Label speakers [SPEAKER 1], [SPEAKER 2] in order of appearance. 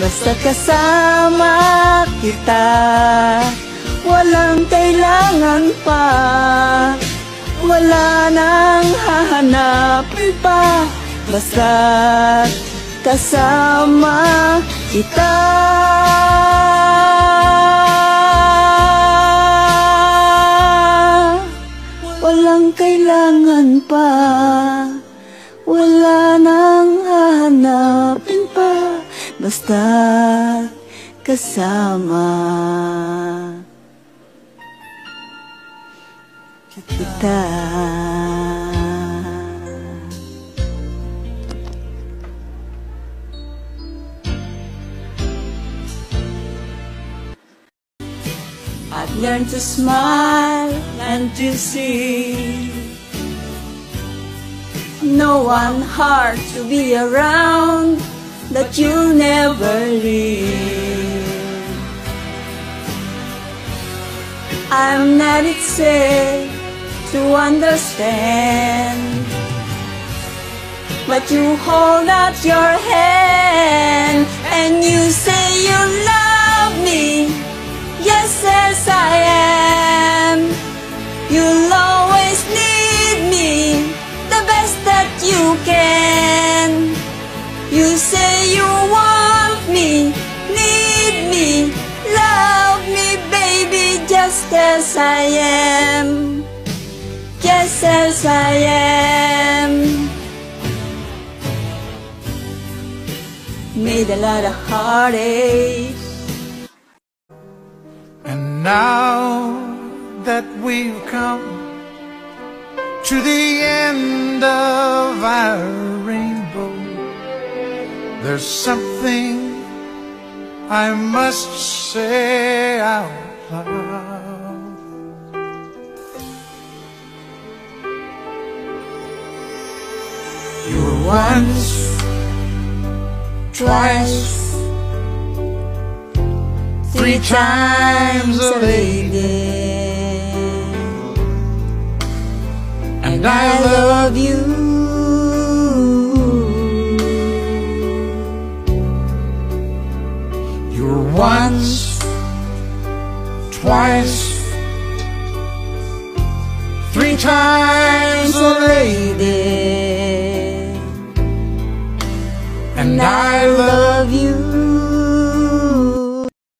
[SPEAKER 1] Basta kasama kita Walang kailangan pa. Wala nang hahanapin pa. Basta kasama kita. Walang kailangan pa kasama kita. I've learned to smile and to see. No one hard to be around that you never leave I'm not it safe to understand. But you hold out your hand and you say you love me. Yes, yes, I am. You'll always need me The best that you can. You say you as I am Just as I am Made a lot of heartaches
[SPEAKER 2] And now that we've come to the end of our rainbow, there's something I must say out loud. You were once, twice, three times a lady. And I love
[SPEAKER 1] you.
[SPEAKER 2] you were once, twice, three times a lady. and I
[SPEAKER 1] love you.